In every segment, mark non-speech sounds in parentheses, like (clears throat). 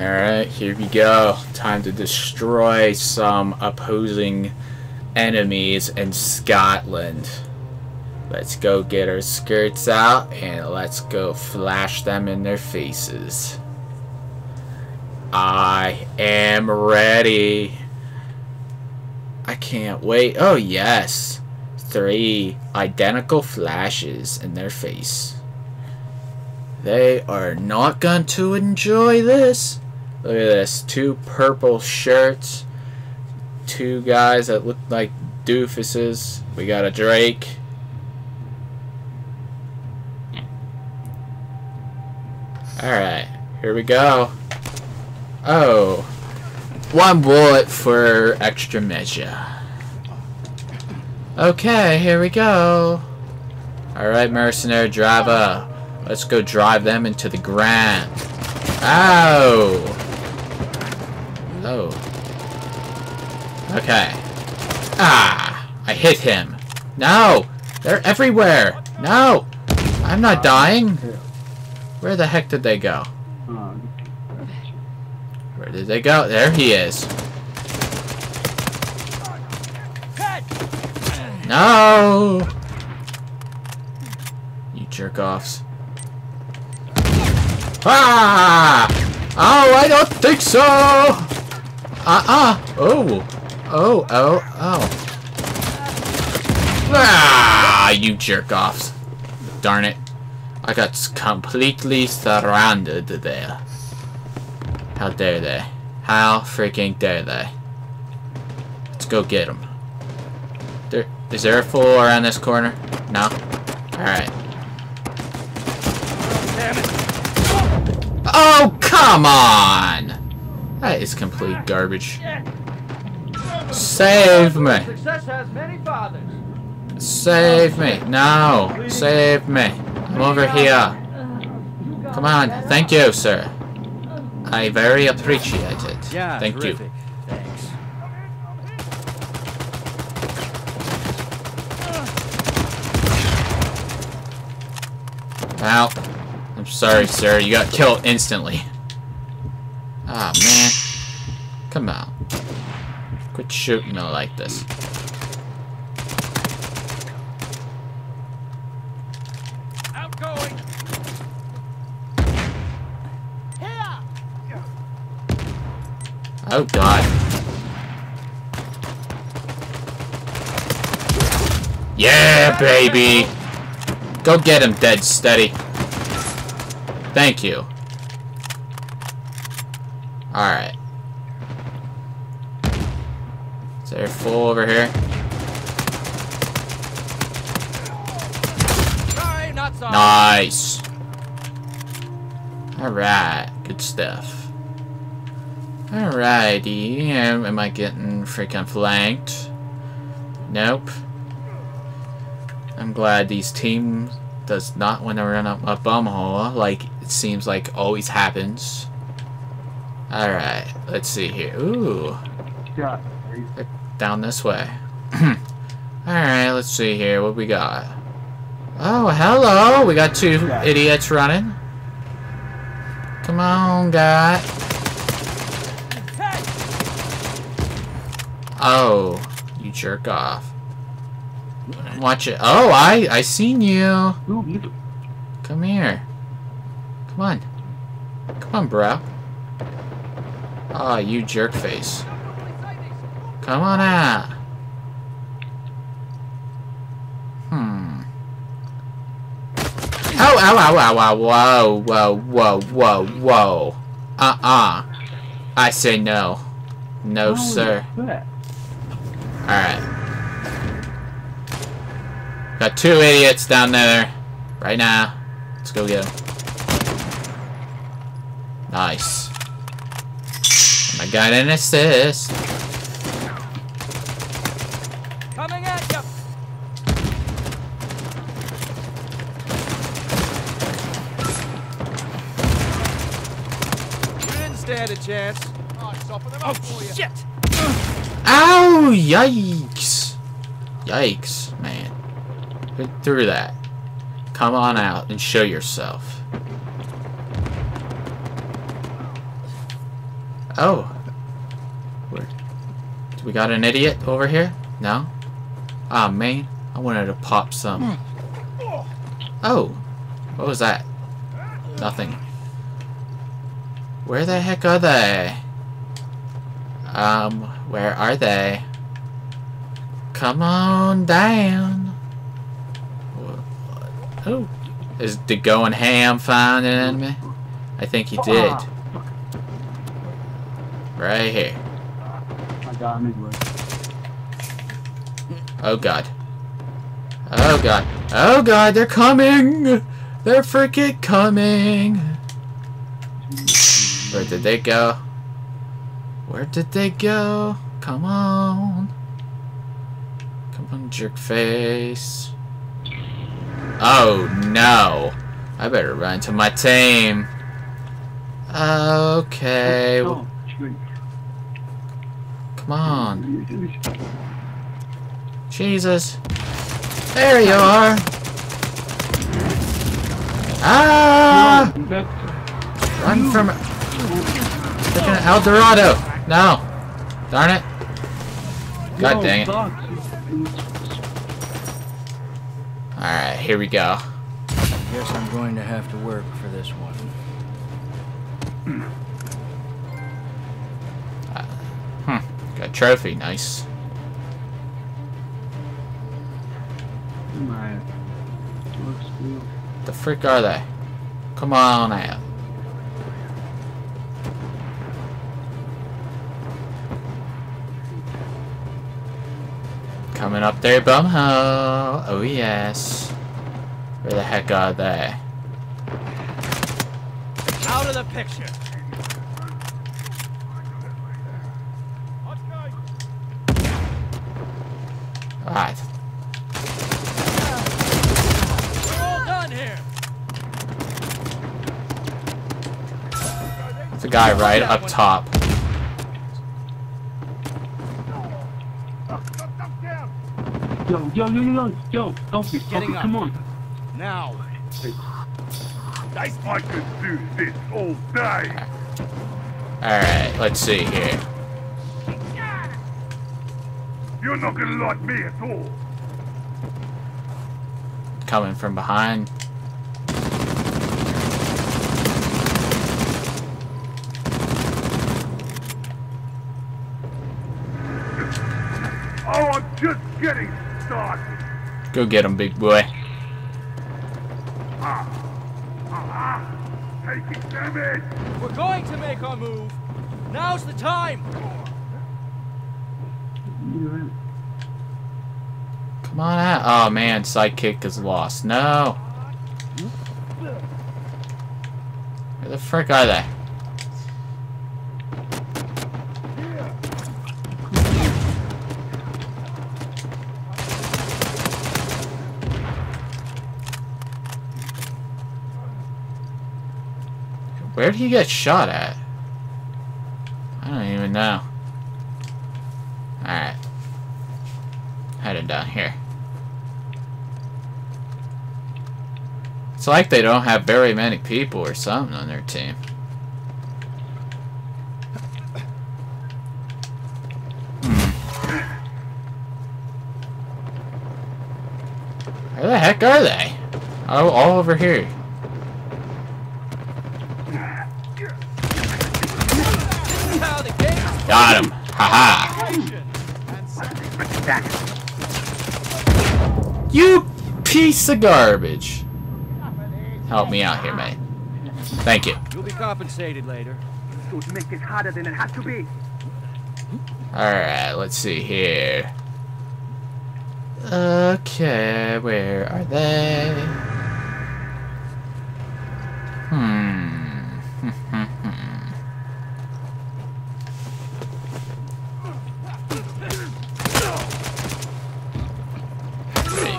Alright, here we go. Time to destroy some opposing enemies in Scotland. Let's go get our skirts out and let's go flash them in their faces. I am ready. I can't wait. Oh, yes. Three identical flashes in their face. They are not going to enjoy this. Look at this. Two purple shirts. Two guys that look like doofuses. We got a Drake. Alright. Here we go. Oh. One bullet for extra measure. Okay, here we go. Alright, mercenary driver. Let's go drive them into the ground. Ow! Oh. Okay. Ah! I hit him. No! They're everywhere! No! I'm not dying! Where the heck did they go? Where did they go? There he is. No! You jerk-offs. Ah! Oh, I don't think so! Uh-uh! Oh! Oh, oh, oh. Ah! You jerk-offs. Darn it. I got completely surrounded there. How dare they? How freaking dare they? Let's go get them. There, is there a fool around this corner? No? Alright. Oh, come on! That is complete garbage. Save me! Save me! No! Save me! I'm over here. Come on. Thank you, sir. I very appreciate it. Thank you. Thanks. Ow. I'm sorry, sir. You got killed instantly. Ah, man. Come on. Quit shooting me like this. Outgoing. Oh, God. Yeah, baby! Go get him, dead steady. Thank you. Alright. A fool over here? Sorry, not sorry. Nice. Alright, good stuff. Alrighty, am, am I getting freaking flanked? Nope. I'm glad these team does not want to run up a bumhole like it seems like always happens. Alright, let's see here. Ooh, down this way. (clears throat) Alright, let's see here. What we got? Oh, hello! We got two idiots running. Come on, guy. Oh, you jerk off. Watch it. Oh, I I seen you. Come here. Come on. Come on, bro. Ah, you jerk face. Come on out. Hmm. Oh, ow, ow, ow, ow, whoa, whoa, whoa, whoa, whoa. Uh-uh. I say no. No, sir. Alright. Got two idiots down there. Right now. Let's go get them. Nice. I got an assist. Stand a chance. Oh, shit! Ow! Yikes! Yikes, man. Get through that. Come on out and show yourself. Oh. Where? Do we got an idiot over here? No? Ah, man. I wanted to pop some. Oh. What was that? Nothing. Where the heck are they? Um, where are they? Come on down. Oh. Is the going ham find an enemy? I think he did. Right here. I got him anyway. Oh god. Oh god. Oh god, they're coming! They're freaking coming! Where did they go? Where did they go? Come on. Come on, jerk face. Oh no. I better run to my team. Okay. Oh. Come on. Jesus. There you are. Ah! Run from freaking El Dorado. No. Darn it. God dang it. Alright, here we go. I Guess I'm going to have to work for this one. Hmm. Got a trophy. Nice. My looks good. The frick are they? Come on out. Coming up there, bumhole. Oh yes. Where the heck are they? Out of the picture. Alright. We're all done here. The guy right up top. Yo, yo, yo, yo, yo, yo, don't be Getting fucking, come on. Now. I could do this all day. Alright, let's see here. You're not gonna like me at all. Coming from behind. Oh, I'm just getting started. Go get him, big boy. Ah. Ah. Taking damage. We're going to make our move. Now's the time. Come on out. Oh man, sidekick is lost. No. Where the frick are they? Where did he get shot at? I don't even know. Alright. Headed down here. It's like they don't have very many people or something on their team. Hmm. Where the heck are they? Oh, all over here. This is how the game Got him. Haha. You piece of garbage. Help me out here, mate. Thank you. You'll be compensated later. Would make it harder than it has to be. Alright, let's see here. Okay, where are they?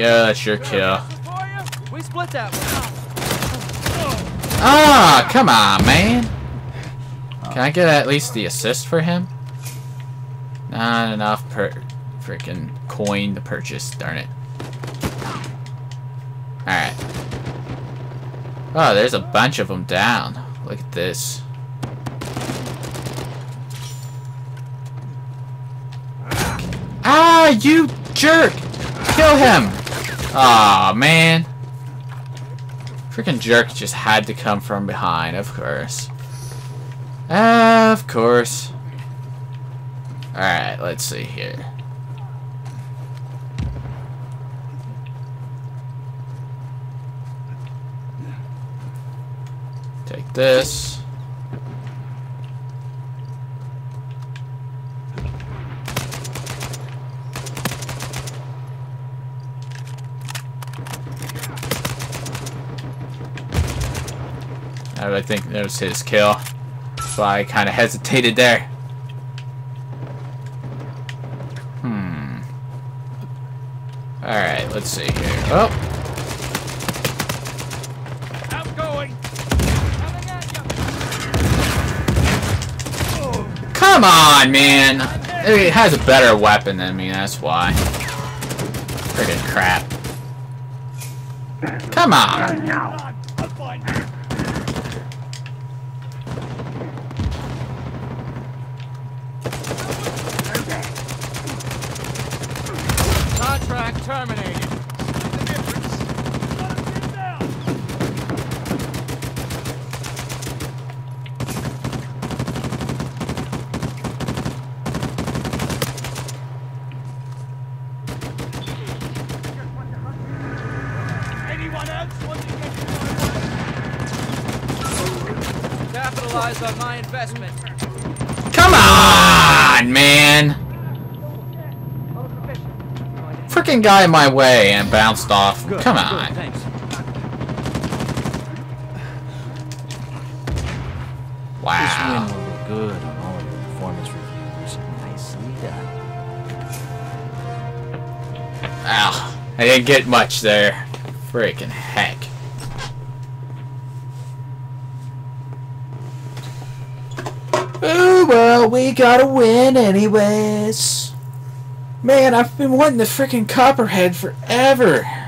Yeah, that's your kill. We split that Ah, come on, man. Can I get at least the assist for him? Not enough per freaking coin to purchase, darn it. Alright. Oh, there's a bunch of them down. Look at this. Ah, you jerk! Kill him! Aw, man. Freaking jerk just had to come from behind, of course. Of course. Alright, let's see here. Take this. I think that was his kill. So I kind of hesitated there. Hmm. Alright, let's see here. Oh! Outgoing. Come on, man! It has a better weapon than me, that's why. Friggin' crap. Come on! Now. I'll find you. Contract terminated. The difference. Got him pinned down. Anyone else want to get in Capitalize on my investment. Come on, man! Freaking guy in my way and bounced off. Come on. Thanks. This win Wow. will look good on all your performance reviews. Nicely done. Ow. I didn't get much there. Freaking heck. Oh, well, we gotta win anyways. Man, I've been wanting the freaking Copperhead forever.